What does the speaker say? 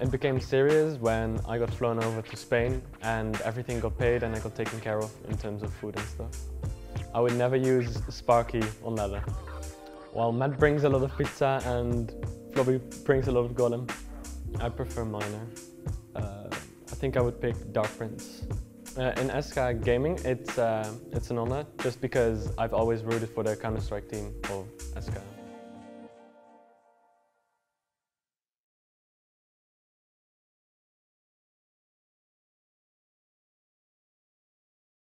It became serious when I got flown over to Spain and everything got paid and I got taken care of in terms of food and stuff. I would never use Sparky on ladder. While Matt brings a lot of pizza and Flobby brings a lot of golem, I prefer Miner. Uh, I think I would pick Dark Prince. Uh, in SK Gaming, it's, uh, it's an honor just because I've always rooted for the Counter-Strike team of SK.